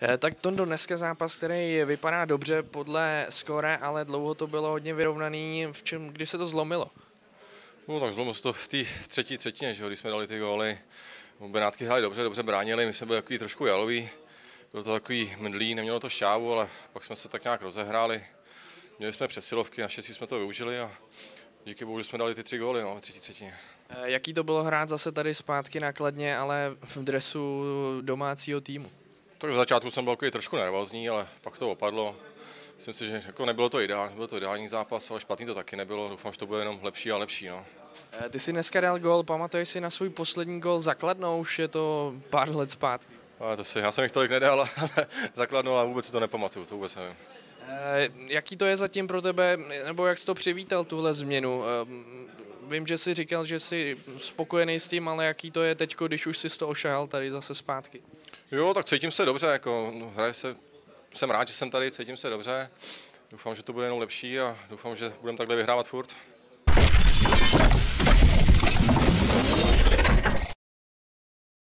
Eh, Tak Tondo, dneska zápas, který vypadá dobře podle skóre, ale dlouho to bylo hodně vyrovnaný. V čem, kdy se to zlomilo? No tak zlomilo se to v té třetí třetině, že jo, když jsme dali ty góly. Benátky hráli dobře, dobře bránili, my jsme byli takový trošku jalový. Bylo to takový mdlý, nemělo to šťávu, ale pak jsme se tak nějak rozehráli. Měli jsme přesilovky, naštěstí jsme to využili a díky bohu, že jsme dali ty tři góly no, v třetí třetině. Eh, Jaký to bylo hrát zase tady zpátky nakladně, ale v dresu domácího týmu? Tak v začátku jsem byl takový trošku nervózní, ale pak to opadlo. Myslím si, že jako nebylo to ideální, byl to ideální zápas, ale špatný to taky nebylo. Doufám, že to bude jenom lepší a lepší. No. Eh, Ty si dneska dal gól, pamatuješ si na svůj poslední gól zakladnou, už je to pár let zpátky. Ale to si, já jsem jich tolik nedal, ale zakladnu, ale vůbec si to nepamatuju, to vůbec nevím. Eh, Jaký to je zatím pro tebe, nebo jak jsi to přivítal, tuhle změnu? Eh, Vím, že jsi říkal, že jsi spokojený s tím, ale jaký to je teď, když už jsi to ošahal tady zase zpátky? Jo, tak cítím se dobře, jako no, hraje se, jsem rád, že jsem tady, cítím se dobře. Doufám, že to bude jenom lepší a doufám, že budeme takhle vyhrávat furt.